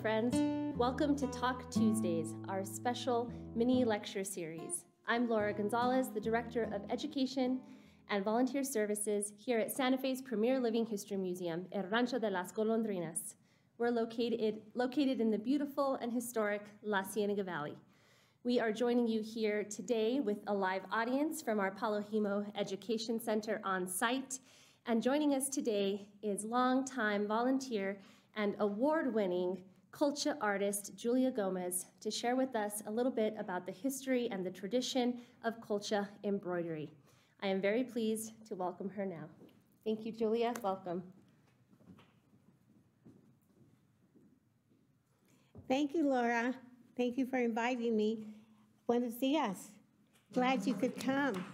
Friends. Welcome to Talk Tuesdays, our special mini lecture series. I'm Laura Gonzalez, the Director of Education and Volunteer Services here at Santa Fe's premier living history museum, El Rancho de las Golondrinas. We're located, located in the beautiful and historic La Cienega Valley. We are joining you here today with a live audience from our Palo Himo Education Center on site. And joining us today is longtime volunteer and award-winning colcha artist Julia Gomez to share with us a little bit about the history and the tradition of colcha embroidery. I am very pleased to welcome her now. Thank you, Julia. Welcome. Thank you, Laura. Thank you for inviting me. Buenos dias. Glad you could come.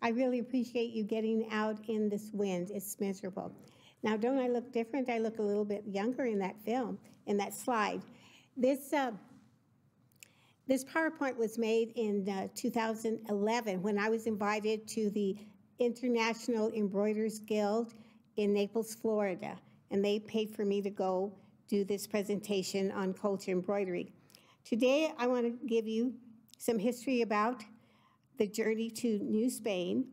I really appreciate you getting out in this wind. It's miserable. Now, don't I look different? I look a little bit younger in that film, in that slide. This, uh, this PowerPoint was made in uh, 2011 when I was invited to the International Embroiderers Guild in Naples, Florida, and they paid for me to go do this presentation on colcha embroidery. Today, I want to give you some history about the journey to New Spain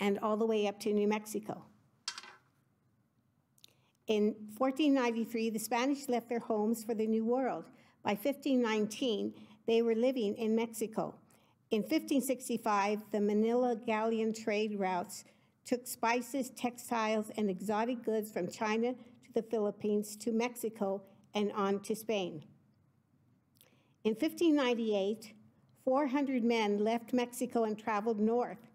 and all the way up to New Mexico. In 1493, the Spanish left their homes for the New World. By 1519, they were living in Mexico. In 1565, the Manila galleon trade routes took spices, textiles, and exotic goods from China to the Philippines to Mexico and on to Spain. In 1598, 400 men left Mexico and traveled north.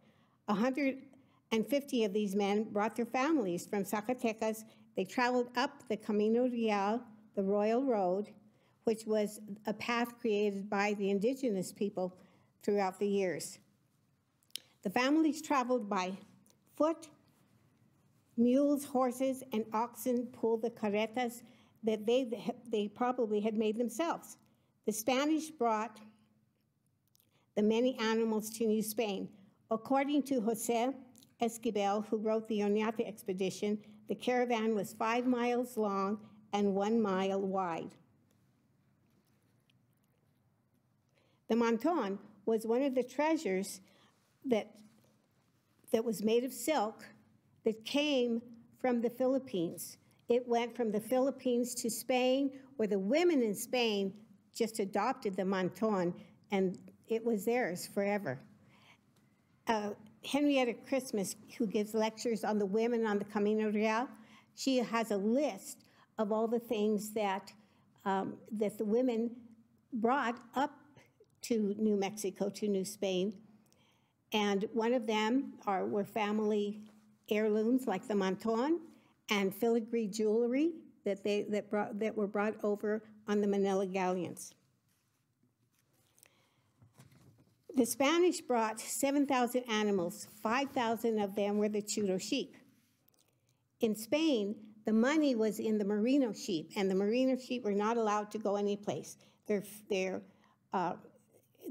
150 of these men brought their families from Zacatecas they traveled up the Camino Real, the Royal Road, which was a path created by the indigenous people throughout the years. The families traveled by foot, mules, horses, and oxen pulled the carretas that they, they probably had made themselves. The Spanish brought the many animals to New Spain. According to Jose Esquivel, who wrote the Oñate expedition, the caravan was five miles long and one mile wide. The manton was one of the treasures that, that was made of silk that came from the Philippines. It went from the Philippines to Spain, where the women in Spain just adopted the manton, and it was theirs forever. Uh, Henrietta Christmas, who gives lectures on the women on the Camino Real, she has a list of all the things that, um, that the women brought up to New Mexico, to New Spain. And one of them are, were family heirlooms like the manton and filigree jewelry that, they, that, brought, that were brought over on the Manila galleons. The Spanish brought 7,000 animals. 5,000 of them were the Churro sheep. In Spain, the money was in the merino sheep, and the merino sheep were not allowed to go anyplace. Their, their, uh,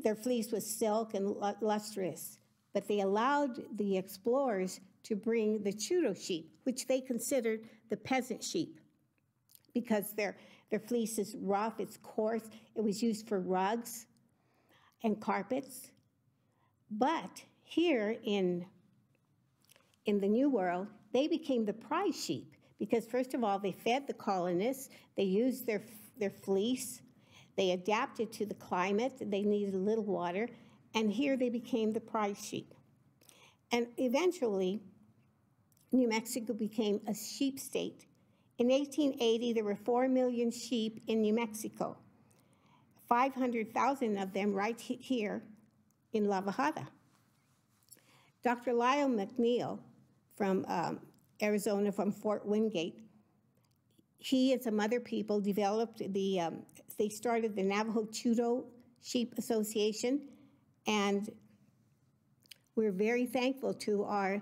their fleece was silk and lustrous, but they allowed the explorers to bring the Churro sheep, which they considered the peasant sheep, because their, their fleece is rough, it's coarse, it was used for rugs, and carpets. But here in, in the New World, they became the prize sheep because, first of all, they fed the colonists, they used their, their fleece, they adapted to the climate, they needed a little water, and here they became the prize sheep. And eventually, New Mexico became a sheep state. In 1880, there were 4 million sheep in New Mexico. 500,000 of them right here in La Bajada. Dr. Lyle McNeal from um, Arizona, from Fort Wingate, he and some other people developed the, um, they started the Navajo Churro Sheep Association, and we're very thankful to our,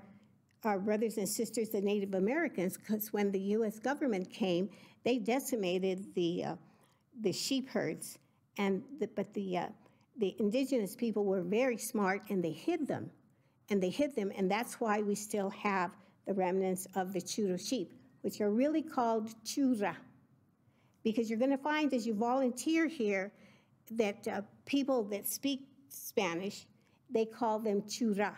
our brothers and sisters, the Native Americans, because when the U.S. government came, they decimated the, uh, the sheep herds and the, but the, uh, the indigenous people were very smart and they hid them. And they hid them, and that's why we still have the remnants of the churro sheep, which are really called chura. because you're going to find as you volunteer here that uh, people that speak Spanish, they call them chura,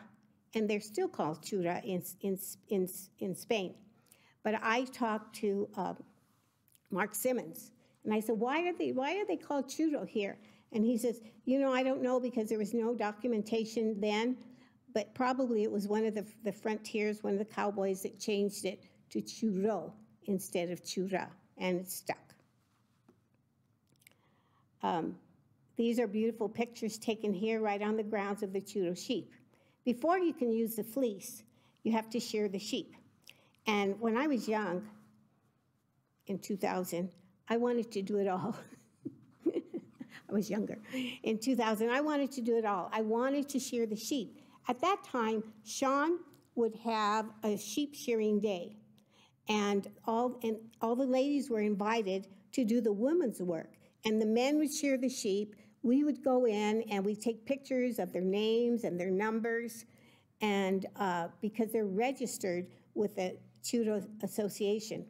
and they're still called chura in, in, in, in Spain. But I talked to uh, Mark Simmons, and I said, why are they, why are they called churro here? And he says, you know, I don't know because there was no documentation then, but probably it was one of the, the frontiers, one of the cowboys that changed it to churro instead of chura, and it stuck. Um, these are beautiful pictures taken here right on the grounds of the churro sheep. Before you can use the fleece, you have to shear the sheep. And when I was young, in 2000, I wanted to do it all. I was younger. In 2000, I wanted to do it all. I wanted to shear the sheep. At that time, Sean would have a sheep shearing day, and all, and all the ladies were invited to do the women's work. And the men would shear the sheep. We would go in and we'd take pictures of their names and their numbers, and uh, because they're registered with the Churro Association.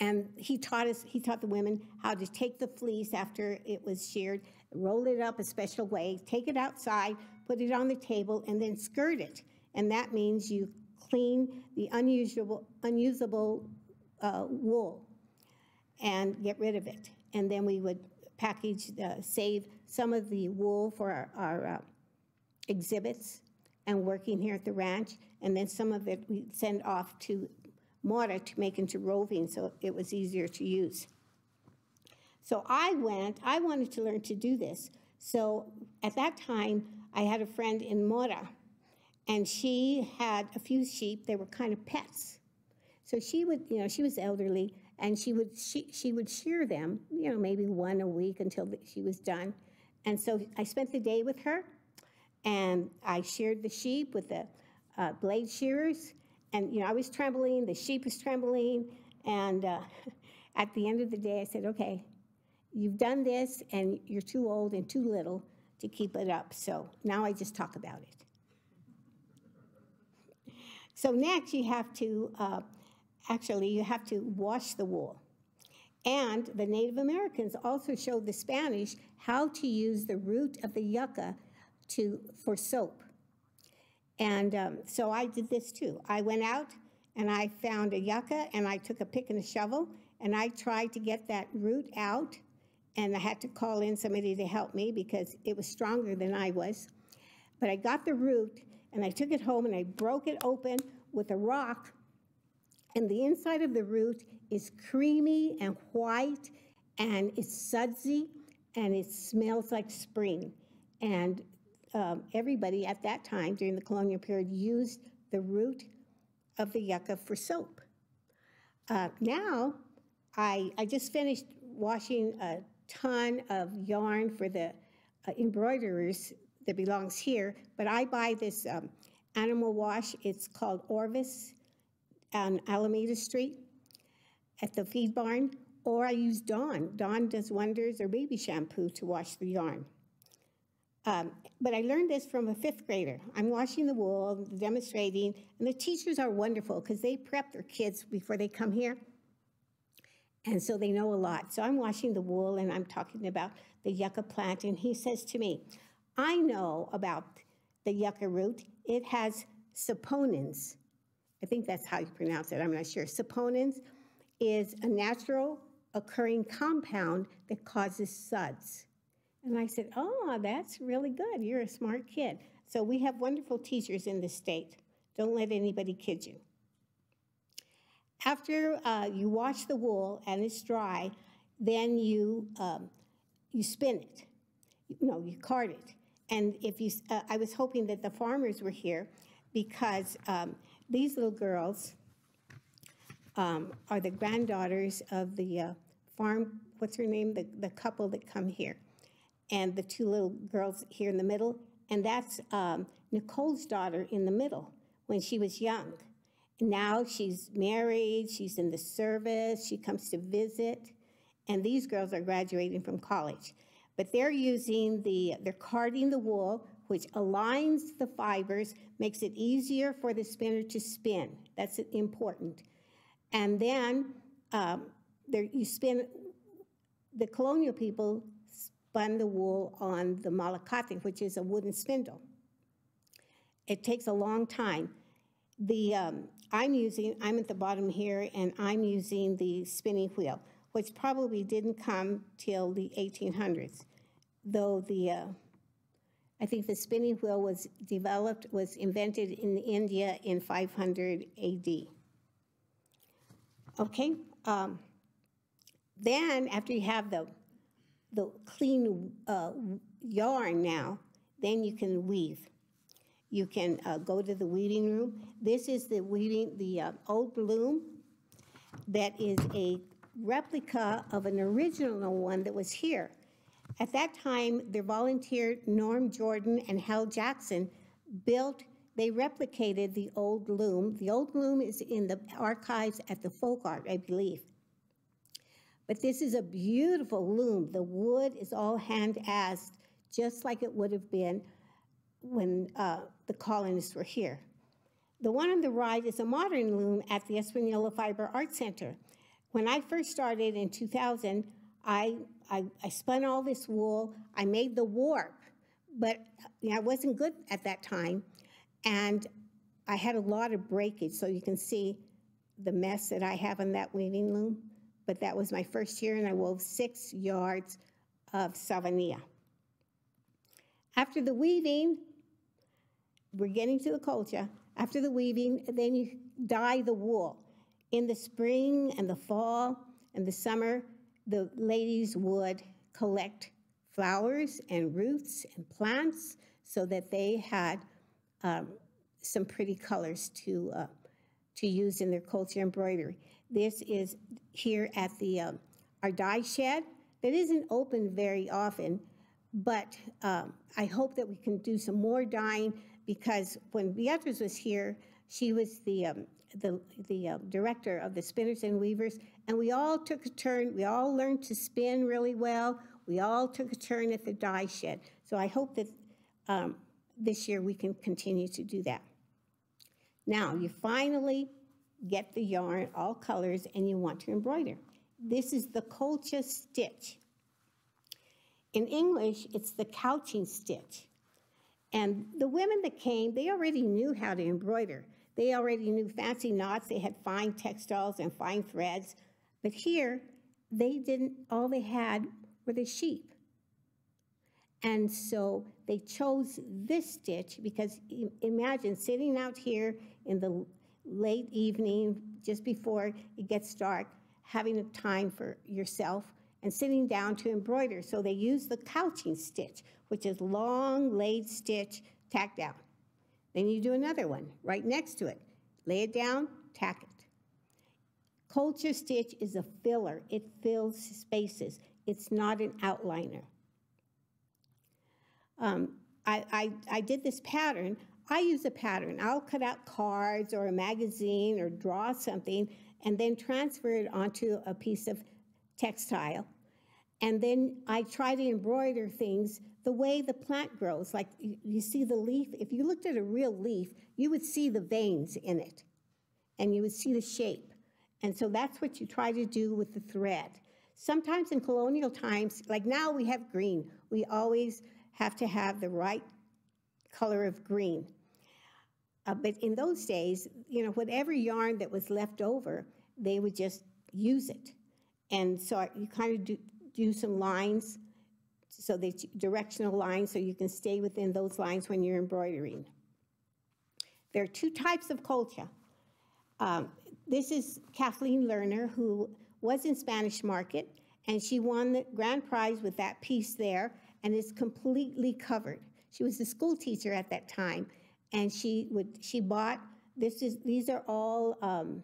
And he taught us, he taught the women how to take the fleece after it was sheared, roll it up a special way, take it outside, put it on the table, and then skirt it. And that means you clean the unusable, unusable uh, wool and get rid of it. And then we would package, uh, save some of the wool for our, our uh, exhibits and working here at the ranch. And then some of it we send off to Mora to make into roving so it was easier to use. So I went, I wanted to learn to do this. So at that time, I had a friend in Mora, and she had a few sheep. They were kind of pets. So she would, you know, she was elderly, and she would she, she would shear them, you know, maybe one a week until she was done. And so I spent the day with her, and I sheared the sheep with the uh, blade shearers, and, you know, I was trembling, the sheep was trembling, and uh, at the end of the day, I said, okay, you've done this, and you're too old and too little to keep it up, so now I just talk about it. So next, you have to, uh, actually, you have to wash the wool. And the Native Americans also showed the Spanish how to use the root of the yucca to, for soap. And um, so I did this too. I went out and I found a yucca and I took a pick and a shovel and I tried to get that root out. And I had to call in somebody to help me because it was stronger than I was. But I got the root and I took it home and I broke it open with a rock. And the inside of the root is creamy and white and it's sudsy and it smells like spring. And um, everybody at that time during the colonial period used the root of the yucca for soap. Uh, now, I, I just finished washing a ton of yarn for the uh, embroiderers that belongs here, but I buy this um, animal wash. It's called Orvus on Alameda Street at the feed barn, or I use Dawn. Dawn does wonders or baby shampoo to wash the yarn. Um, but I learned this from a fifth grader. I'm washing the wool, demonstrating, and the teachers are wonderful because they prep their kids before they come here. And so they know a lot. So I'm washing the wool and I'm talking about the yucca plant. And he says to me, I know about the yucca root. It has saponins. I think that's how you pronounce it. I'm not sure. Saponins is a natural occurring compound that causes suds. And I said, Oh, that's really good. You're a smart kid. So we have wonderful teachers in the state. Don't let anybody kid you. After uh, you wash the wool and it's dry, then you, um, you spin it. No, you card it. And if you, uh, I was hoping that the farmers were here because um, these little girls um, are the granddaughters of the uh, farm, what's her name, the, the couple that come here and the two little girls here in the middle, and that's um, Nicole's daughter in the middle when she was young. Now she's married, she's in the service, she comes to visit, and these girls are graduating from college. But they're using the, they're carding the wool, which aligns the fibers, makes it easier for the spinner to spin. That's important. And then um, there, you spin, the colonial people spun the wool on the malacate, which is a wooden spindle. It takes a long time. The, um, I'm using, I'm at the bottom here, and I'm using the spinning wheel, which probably didn't come till the 1800s, though the, uh, I think the spinning wheel was developed, was invented in India in 500 AD. Okay, um, then after you have the, the clean uh, yarn now, then you can weave. You can uh, go to the weaving room. This is the weaving, the uh, old loom that is a replica of an original one that was here. At that time, the volunteer Norm Jordan and Hal Jackson built, they replicated the old loom. The old loom is in the archives at the Folk Art, I believe. But this is a beautiful loom. The wood is all hand-adzed, just like it would have been when uh, the colonists were here. The one on the right is a modern loom at the Espanola Fiber Art Center. When I first started in 2000, I, I, I spun all this wool. I made the warp, but you know, I wasn't good at that time. And I had a lot of breakage, so you can see the mess that I have on that weaving loom. But that was my first year, and I wove six yards of sabanilla. After the weaving, we're getting to the colcha. After the weaving, then you dye the wool. In the spring and the fall and the summer, the ladies would collect flowers and roots and plants so that they had um, some pretty colors to, uh, to use in their colcha embroidery. This is here at the um, our dye shed that isn't open very often, but um, I hope that we can do some more dyeing because when Beatrice was here, she was the, um, the, the uh, director of the Spinners and Weavers, and we all took a turn. We all learned to spin really well. We all took a turn at the dye shed. So I hope that um, this year we can continue to do that. Now, you finally get the yarn, all colors, and you want to embroider. This is the colcha stitch. In English, it's the couching stitch. And the women that came, they already knew how to embroider. They already knew fancy knots, they had fine textiles and fine threads. But here, they didn't, all they had were the sheep. And so they chose this stitch because imagine sitting out here in the late evening, just before it gets dark, having a time for yourself and sitting down to embroider. So they use the couching stitch, which is long laid stitch tacked down. Then you do another one right next to it. Lay it down, tack it. Colcha stitch is a filler. It fills spaces. It's not an outliner. Um, I, I, I did this pattern. I use a pattern. I'll cut out cards or a magazine or draw something and then transfer it onto a piece of textile. And then I try to embroider things the way the plant grows. Like you see the leaf, if you looked at a real leaf, you would see the veins in it and you would see the shape. And so that's what you try to do with the thread. Sometimes in colonial times, like now we have green, we always have to have the right color of green. Uh, but in those days, you know, whatever yarn that was left over, they would just use it. And so you kind of do, do some lines, so they directional lines, so you can stay within those lines when you're embroidering. There are two types of colcha. Um, this is Kathleen Lerner, who was in Spanish Market, and she won the grand prize with that piece there, and is completely covered. She was a school teacher at that time, and she would she bought this is these are all um,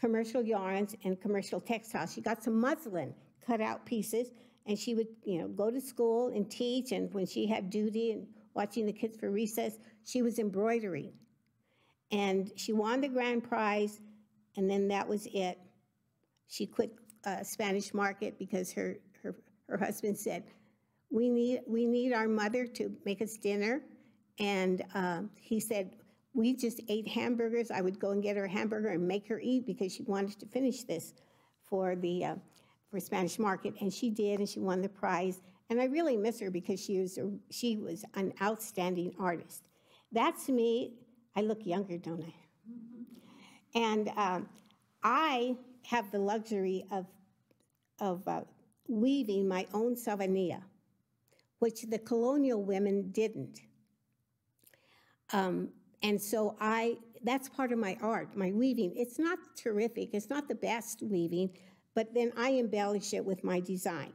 commercial yarns and commercial textiles. She got some muslin cut out pieces, and she would you know go to school and teach. And when she had duty and watching the kids for recess, she was embroidering, and she won the grand prize, and then that was it. She quit uh, Spanish Market because her her her husband said, "We need we need our mother to make us dinner." And uh, he said, we just ate hamburgers. I would go and get her a hamburger and make her eat because she wanted to finish this for the, uh, for Spanish Market, and she did, and she won the prize. And I really miss her because she was, a, she was an outstanding artist. That's me. I look younger, don't I? And um, I have the luxury of, of uh, weaving my own sabanilla, which the colonial women didn't. Um, and so I, that's part of my art, my weaving. It's not terrific, it's not the best weaving, but then I embellish it with my design.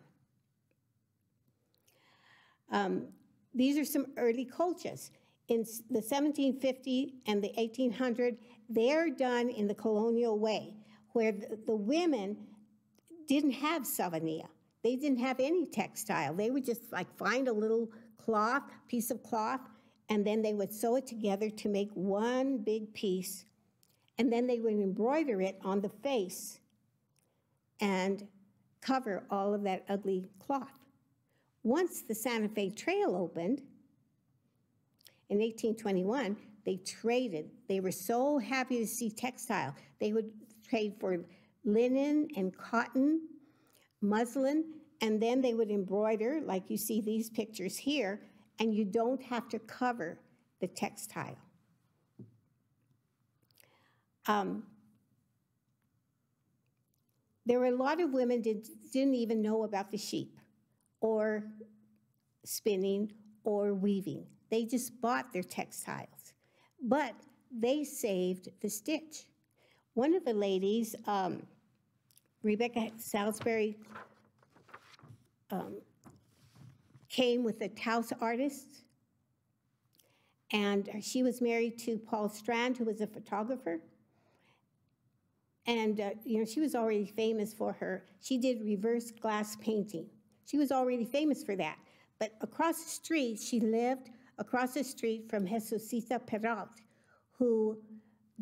Um, these are some early colchas. In the 1750 and the 1800, they're done in the colonial way, where the, the women didn't have sabanilla. They didn't have any textile. They would just like find a little cloth, piece of cloth, and then they would sew it together to make one big piece, and then they would embroider it on the face and cover all of that ugly cloth. Once the Santa Fe Trail opened in 1821, they traded. They were so happy to see textile. They would trade for linen and cotton, muslin, and then they would embroider, like you see these pictures here, and you don't have to cover the textile. Um, there were a lot of women that didn't even know about the sheep or spinning or weaving. They just bought their textiles, but they saved the stitch. One of the ladies, um, Rebecca Salsbury, um, came with a Taos artist, and she was married to Paul Strand, who was a photographer. And, uh, you know, she was already famous for her. She did reverse glass painting. She was already famous for that. But across the street, she lived across the street from Jesusita Perrault, who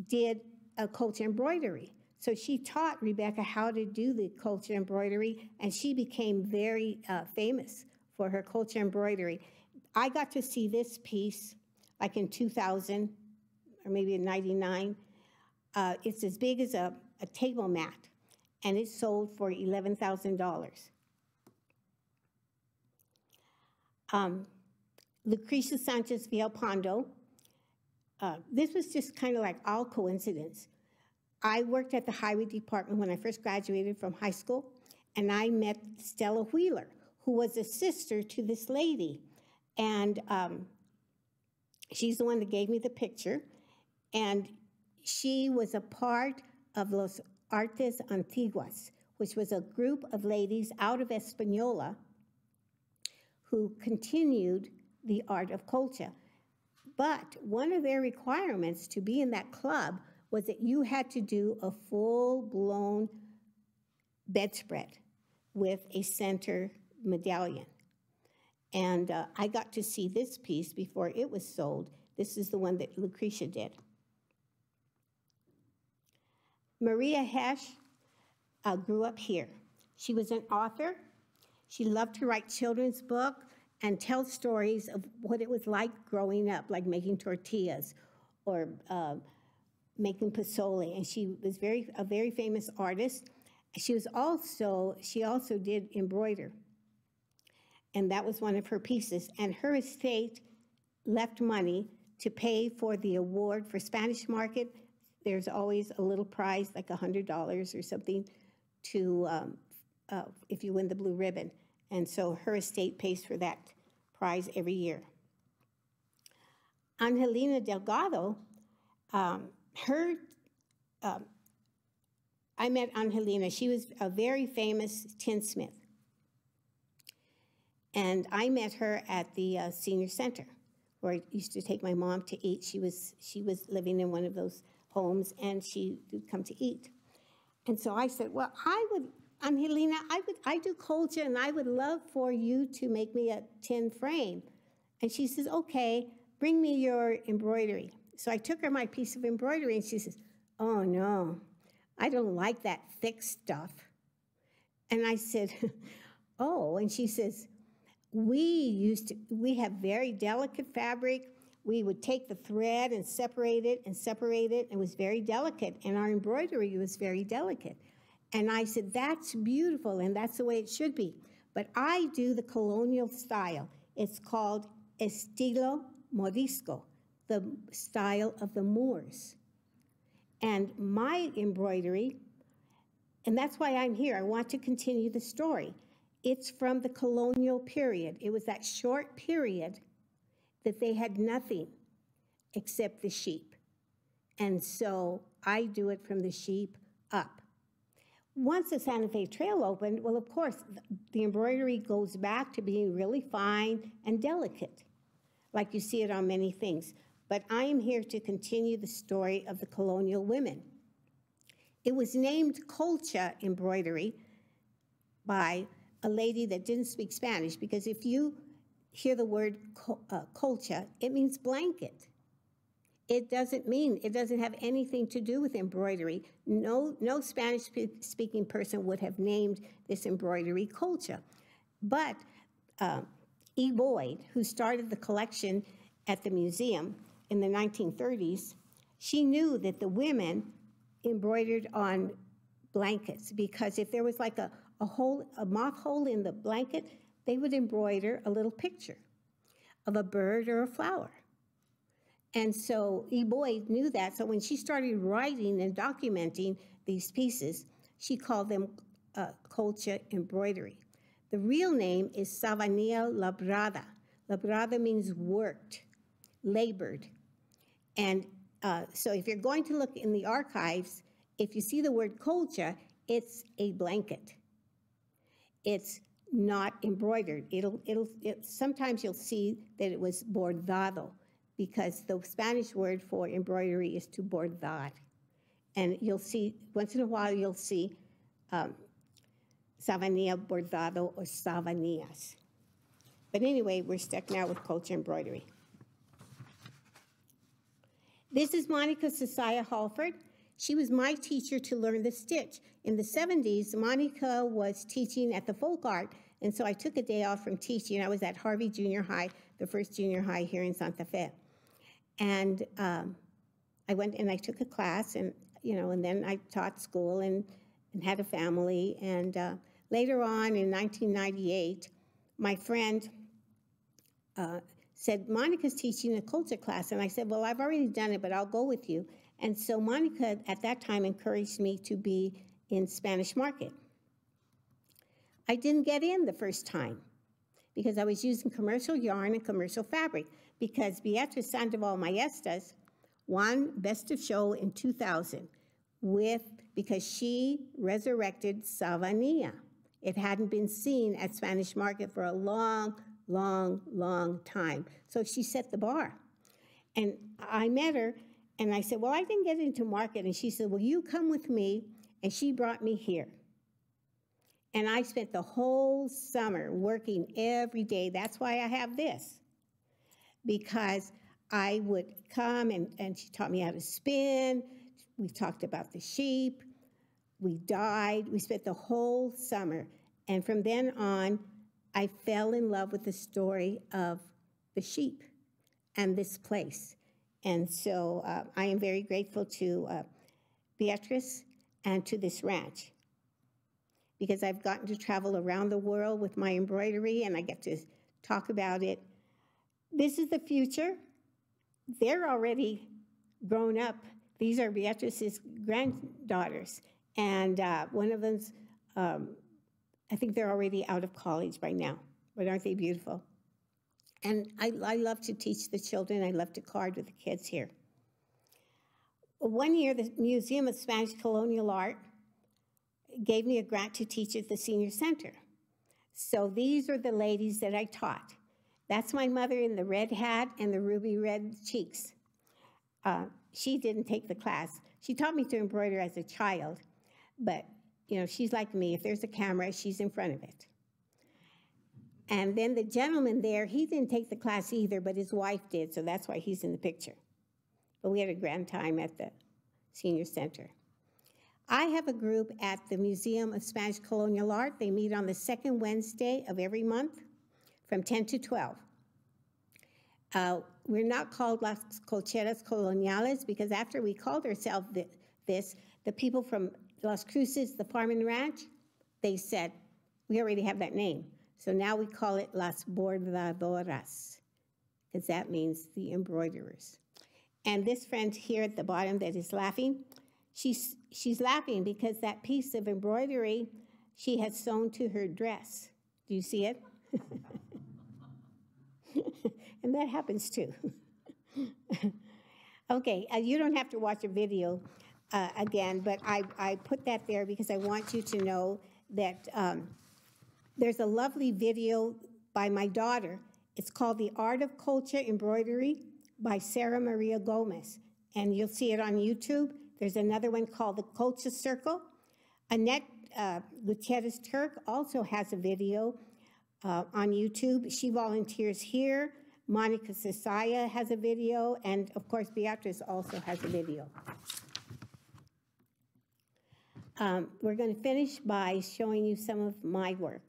did a colcha embroidery. So she taught Rebecca how to do the colcha embroidery, and she became very uh, famous for her colcha embroidery. I got to see this piece like in 2000 or maybe in 99. Uh, it's as big as a, a table mat, and it sold for $11,000. Um, Lucrecia Sanchez Villalpando, uh, this was just kind of like all coincidence. I worked at the highway department when I first graduated from high school, and I met Stella Wheeler, who was a sister to this lady. And um, she's the one that gave me the picture. And she was a part of Los Artes Antiguas, which was a group of ladies out of Espanola who continued the art of colcha. But one of their requirements to be in that club was that you had to do a full-blown bedspread with a center medallion. And uh, I got to see this piece before it was sold. This is the one that Lucrecia did. Maria Hesh uh, grew up here. She was an author. She loved to write children's book and tell stories of what it was like growing up, like making tortillas or uh, making pozole. And she was very a very famous artist. She was also she also did embroider and that was one of her pieces. And her estate left money to pay for the award for Spanish Market. There's always a little prize, like $100 or something, to um, uh, if you win the blue ribbon. And so her estate pays for that prize every year. Angelina Delgado, um, her, um, I met Angelina. She was a very famous tinsmith. And I met her at the uh, senior center where I used to take my mom to eat. She was, she was living in one of those homes and she would come to eat. And so I said, well, I would, Angelina, I would, I do colcha, and I would love for you to make me a tin frame. And she says, okay, bring me your embroidery. So I took her my piece of embroidery and she says, oh no, I don't like that thick stuff. And I said, oh, and she says, we used to, we have very delicate fabric. We would take the thread and separate it and separate it. It was very delicate, and our embroidery was very delicate. And I said, that's beautiful, and that's the way it should be. But I do the colonial style. It's called estilo morisco, the style of the Moors. And my embroidery, and that's why I'm here, I want to continue the story. It's from the colonial period. It was that short period that they had nothing except the sheep. And so I do it from the sheep up. Once the Santa Fe Trail opened, well, of course, the embroidery goes back to being really fine and delicate, like you see it on many things. But I am here to continue the story of the colonial women. It was named colcha embroidery by a lady that didn't speak Spanish, because if you hear the word uh, colcha, it means blanket. It doesn't mean, it doesn't have anything to do with embroidery. No, no Spanish speaking person would have named this embroidery colcha. But uh, E. Boyd, who started the collection at the museum in the 1930s, she knew that the women embroidered on blankets because if there was like a, a hole, a moth hole in the blanket, they would embroider a little picture of a bird or a flower. And so E. Boyd knew that. So when she started writing and documenting these pieces, she called them uh, colcha embroidery. The real name is Sabanilla labrada. Labrada means worked, labored. And uh, so if you're going to look in the archives, if you see the word colcha, it's a blanket. It's not embroidered. It'll, it'll, it, sometimes you'll see that it was bordado, because the Spanish word for embroidery is to bordar. And you'll see, once in a while, you'll see um, sabanilla bordado or sabanillas. But anyway, we're stuck now with colcha embroidery. This is Monica Sosaya Halford. She was my teacher to learn the stitch. In the 70s, Monica was teaching at the folk art, and so I took a day off from teaching. I was at Harvey Junior High, the first junior high here in Santa Fe. And um, I went and I took a class, and you know, and then I taught school and, and had a family. And uh, later on in 1998, my friend uh, said, Monica's teaching a colcha class. And I said, Well, I've already done it, but I'll go with you. And so Monica at that time encouraged me to be in Spanish Market. I didn't get in the first time because I was using commercial yarn and commercial fabric because Beatriz Sandoval Maestas won Best of Show in 2000 with because she resurrected Sabanilla. It hadn't been seen at Spanish Market for a long, long, long time. So she set the bar. And I met her and I said, Well, I didn't get into market. And she said, Well, you come with me. And she brought me here. And I spent the whole summer working every day. That's why I have this because I would come and, and she taught me how to spin. We talked about the sheep. We died. We spent the whole summer. And from then on, I fell in love with the story of the sheep and this place. And so uh, I am very grateful to uh, Beatrice and to this ranch because I've gotten to travel around the world with my embroidery and I get to talk about it this is the future. They're already grown up. These are Beatrice's granddaughters. And uh, one of them's, um, I think they're already out of college by now. But aren't they beautiful? And I, I love to teach the children. I love to card with the kids here. One year, the Museum of Spanish Colonial Art gave me a grant to teach at the Senior Center. So these are the ladies that I taught. That's my mother in the red hat and the ruby red cheeks. Uh, she didn't take the class. She taught me to embroider as a child, but you know, she's like me. If there's a camera, she's in front of it. And then the gentleman there, he didn't take the class either, but his wife did, so that's why he's in the picture. But we had a grand time at the senior center. I have a group at the Museum of Spanish Colonial Art. They meet on the second Wednesday of every month from 10 to 12. Uh, we're not called Las Colcheras Coloniales because after we called ourselves this, the people from Las Cruces, the farm and ranch, they said, we already have that name. So now we call it Las Bordadoras, because that means the embroiderers. And this friend here at the bottom that is laughing, she's, she's laughing because that piece of embroidery she has sewn to her dress. Do you see it? and that happens too. okay, uh, you don't have to watch a video uh, again, but I, I put that there because I want you to know that um, there's a lovely video by my daughter. It's called The Art of Colcha Embroidery by Sarah Maria Gomez, and you'll see it on YouTube. There's another one called The Colcha Circle. Annette uh, Gutierrez Turk also has a video uh, on YouTube. She volunteers here. Monica Sosaya has a video, and of course, Beatrice also has a video. Um, we're going to finish by showing you some of my work.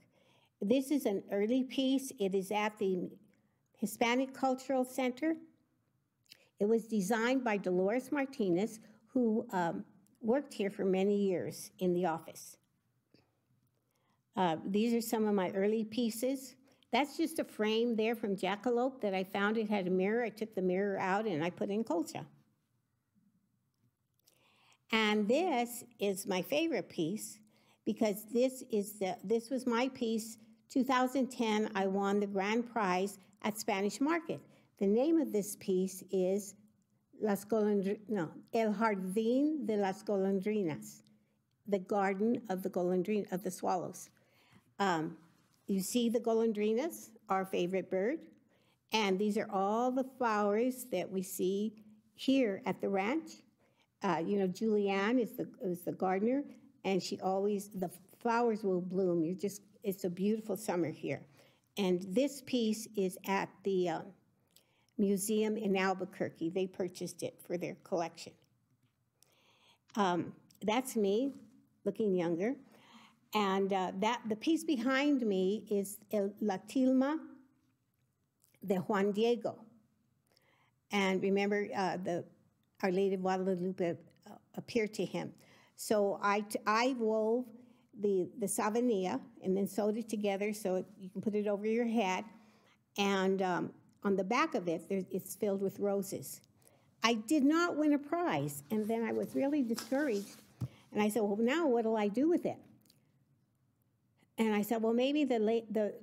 This is an early piece. It is at the Hispanic Cultural Center. It was designed by Dolores Martinez, who um, worked here for many years in the office. Uh, these are some of my early pieces. That's just a frame there from Jackalope that I found. It had a mirror. I took the mirror out and I put in colcha. And this is my favorite piece because this is the this was my piece 2010 I won the grand prize at Spanish Market. The name of this piece is Las no, El Jardín de las Golondrinas, the garden of the golondrin of the swallows. Um, you see the golondrinas, our favorite bird, and these are all the flowers that we see here at the ranch. Uh, you know, Julianne is the is the gardener, and she always the flowers will bloom. You're just it's a beautiful summer here, and this piece is at the uh, museum in Albuquerque. They purchased it for their collection. Um, that's me, looking younger. And uh, that the piece behind me is El, La Tilma de Juan Diego. And remember, uh, the Our Lady of Guadalupe uh, appeared to him. So I, I wove the, the sabanilla and then sewed it together so it, you can put it over your head. And um, on the back of it, it's filled with roses. I did not win a prize, and then I was really discouraged. And I said, well, now what will I do with it? And I said, well, maybe the, the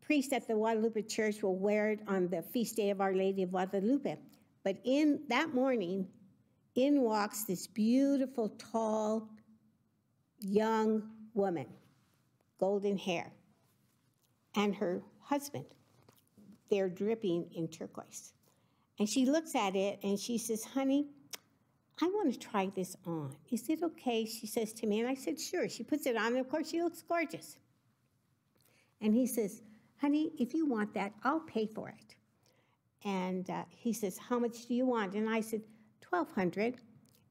priest at the Guadalupe Church will wear it on the feast day of Our Lady of Guadalupe. But in that morning, in walks this beautiful, tall, young woman, golden hair, and her husband. They're dripping in turquoise. And she looks at it and she says, honey, I want to try this on. Is it okay? She says to me. And I said, sure. She puts it on, and of course, she looks gorgeous. And he says, honey, if you want that, I'll pay for it. And uh, he says, how much do you want? And I said, 1200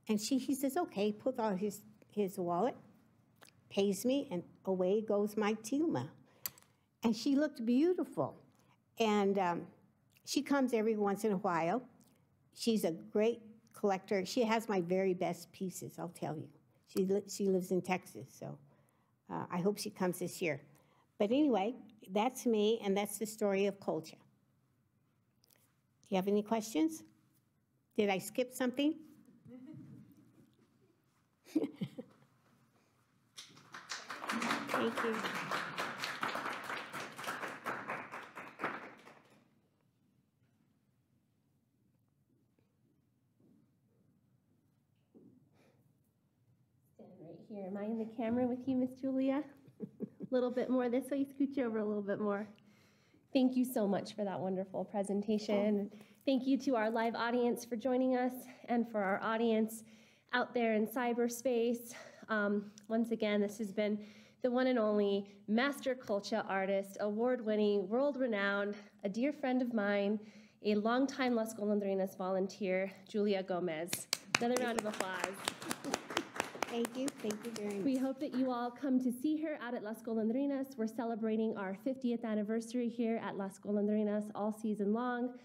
And she, he says, okay, pulls out his, his wallet, pays me, and away goes my Tilma. And she looked beautiful. And um, she comes every once in a while. She's a great collector. She has my very best pieces, I'll tell you. She, li she lives in Texas, so uh, I hope she comes this year. But anyway, that's me, and that's the story of colcha. Do you have any questions? Did I skip something? Thank you. Here. Am I in the camera with you, Miss Julia? A little bit more this way, scooch over a little bit more. Thank you so much for that wonderful presentation. Thank you to our live audience for joining us and for our audience out there in cyberspace. Um, once again, this has been the one and only master colcha artist, award-winning, world-renowned, a dear friend of mine, a longtime Las Golondrinas volunteer, Julia Gomez. Another round of applause. Thank you. Thank you very much. We hope that you all come to see her out at Las Golondrinas. We're celebrating our 50th anniversary here at Las Golondrinas all season long.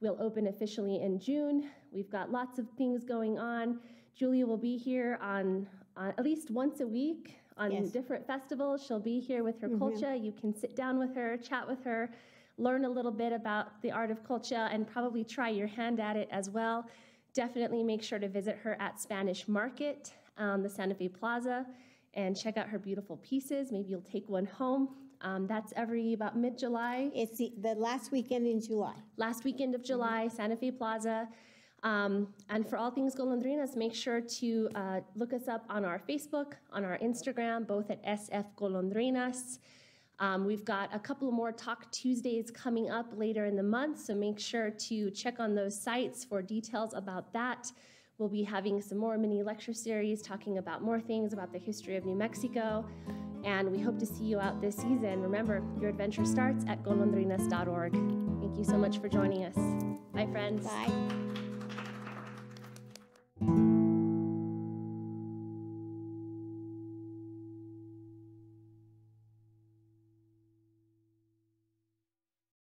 We'll open officially in June. We've got lots of things going on. Julia will be here on uh, at least once a week on Yes. different festivals. She'll be here with her mm-hmm. colcha. You can sit down with her, chat with her, learn a little bit about the art of colcha, and probably try your hand at it as well. Definitely make sure to visit her at Spanish Market on the Santa Fe Plaza and check out her beautiful pieces. Maybe you'll take one home. Um, that's every about mid July It's the, the last weekend in July. last weekend of mm-hmm. July, Santa Fe Plaza. Um, and for all things Golondrinas, make sure to uh, look us up on our Facebook, on our Instagram, both at SF Golondrinas. Um, we've got a couple more Talk Tuesdays coming up later in the month, so make sure to check on those sites for details about that. We'll be having some more mini lecture series talking about more things about the history of New Mexico, and we hope to see you out this season. Remember, your adventure starts at golondrinas.org. Thank you so much for joining us. Bye, friends. Bye.